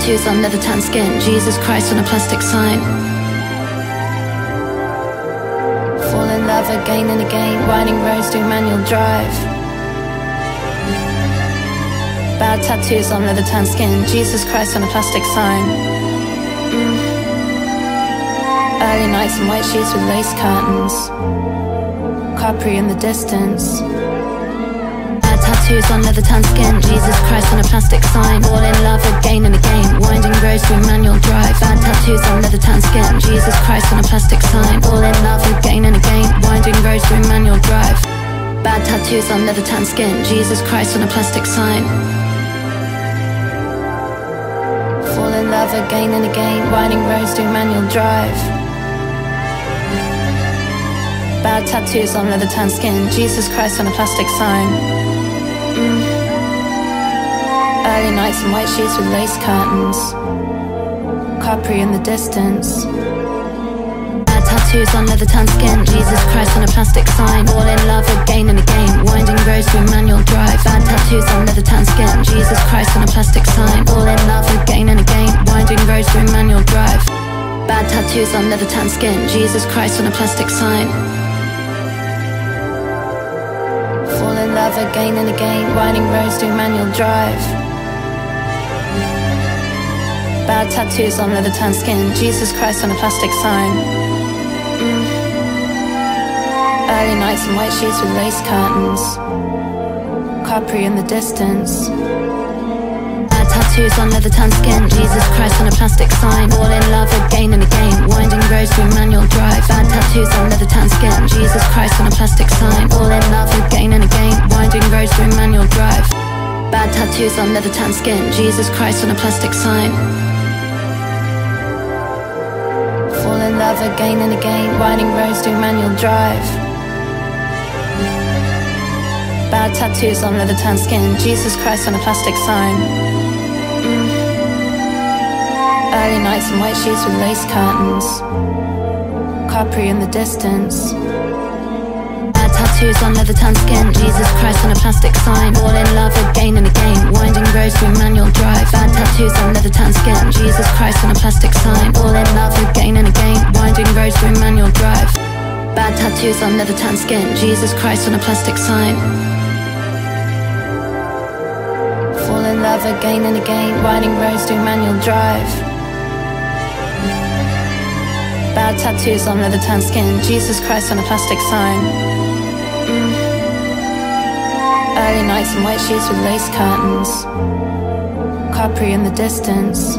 tattoos on leather tan skin. Jesus Christ on a plastic sign. Fall in love again and again. Riding roads doing manual drive. Bad tattoos on leather tan skin. Jesus Christ on a plastic sign. Mm. Early nights in white sheets with lace curtains. Capri in the distance tattoos on leather tan skin. Jesus Christ on a plastic sign. All in love again and again. Winding roads through manual drive. Bad tattoos on leather tan skin. Jesus Christ on a plastic sign. All in love again and again. Winding roads through manual drive. Bad tattoos on leather tan skin. Jesus Christ on a plastic sign. Fall in love again and again. Winding roads through manual drive. Bad tattoos on leather tan skin. Jesus Christ on a plastic sign. Early nights in white sheets with lace curtains. Capri in the distance. Bad tattoos on leather tan skin. Jesus Christ on a plastic sign. All in love again and again. Winding roads through manual drive. Bad tattoos on leather tan skin. Jesus Christ on a plastic sign. All in love again and again. Winding roads through manual drive. Bad tattoos on leather tan skin. Jesus Christ on a plastic sign. Love again and again. Riding roads doing manual drive. Bad tattoos on leather tan skin. Jesus Christ on a plastic sign. Mm. Early nights in white sheets with lace curtains. Capri in the distance. Bad tattoos on leather tan skin. Jesus Christ on a plastic sign. All in love tattoos on leather tan skin. Jesus Christ on a plastic sign. Fall in love again and again. Winding roads through manual drive. Bad tattoos on leather tan skin. Jesus Christ on a plastic sign. Mm. Early nights in white sheets with lace curtains. Capri in the distance. Tattoos on leather tan skin. Jesus Christ on a plastic sign. All in love again and again. Winding roads through manual drive. Bad tattoos on leather tan skin. Jesus Christ on a plastic sign. All in love again and again. Winding roads through manual drive. Bad tattoos on leather tan skin. Jesus Christ on a plastic sign. Fall in love again and again. Winding roads through manual drive. Bad tattoos on leather tan skin Jesus Christ on a plastic sign. Early nights in white sheets with lace curtains. Capri in the distance.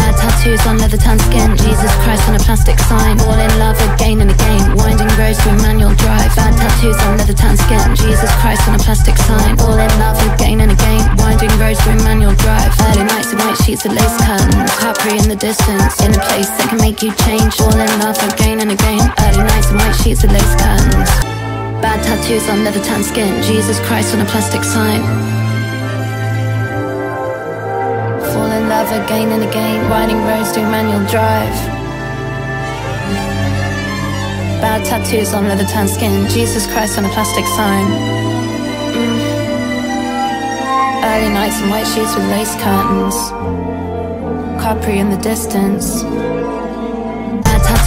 Bad tattoos on leather tan skin. Jesus Christ on a plastic sign. All in love again and again. Winding roads through manual drive. Bad tattoos on leather tan skin. Jesus Christ on a plastic sign. All in love again and again. Winding roads through manual drive. Early nights in white sheets with lace curtains. Capri in the distance. In a place that can make you change. Fall in love again and again. Early nights in white sheets with lace curtains Bad tattoos on leather tan skin. Jesus Christ on a plastic sign. Fall in love again and again. Winding roads through manual drive. Bad tattoos on leather tan skin. Jesus Christ on a plastic sign. Mm. Early nights in white sheets with lace curtains. Capri in the distance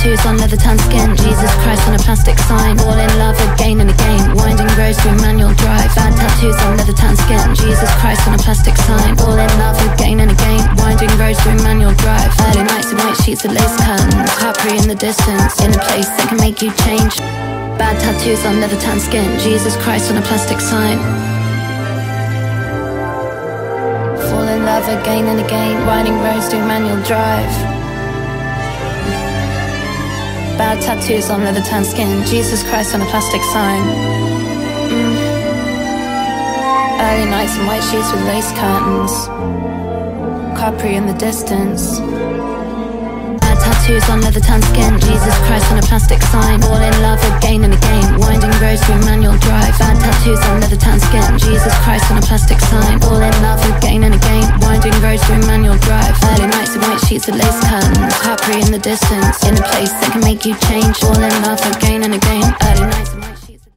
tattoos on leather tan skin. Jesus Christ on a plastic sign. All in love again and again. Winding roads through manual drive. Bad tattoos on leather tan skin. Jesus Christ on a plastic sign. All in love again and again. Winding roads through manual drive. Early nights in white sheets with lace curtains. Capri in the distance. In a place that can make you change. Bad tattoos on leather tan skin. Jesus Christ on a plastic sign. Fall in love again and again. Winding roads through manual drive Bad tattoos on leather tan skin. Jesus Christ on a plastic sign. Mm. Early nights in white sheets with lace curtains. Capri in the distance. Tattoos on leather tan skin. Jesus Christ on a plastic sign. All in love again and again. Winding roads through manual drive. Bad tattoos on leather tan skin. Jesus Christ on a plastic sign. All in love again and again distance In a place that can make you change Falling in love again and again.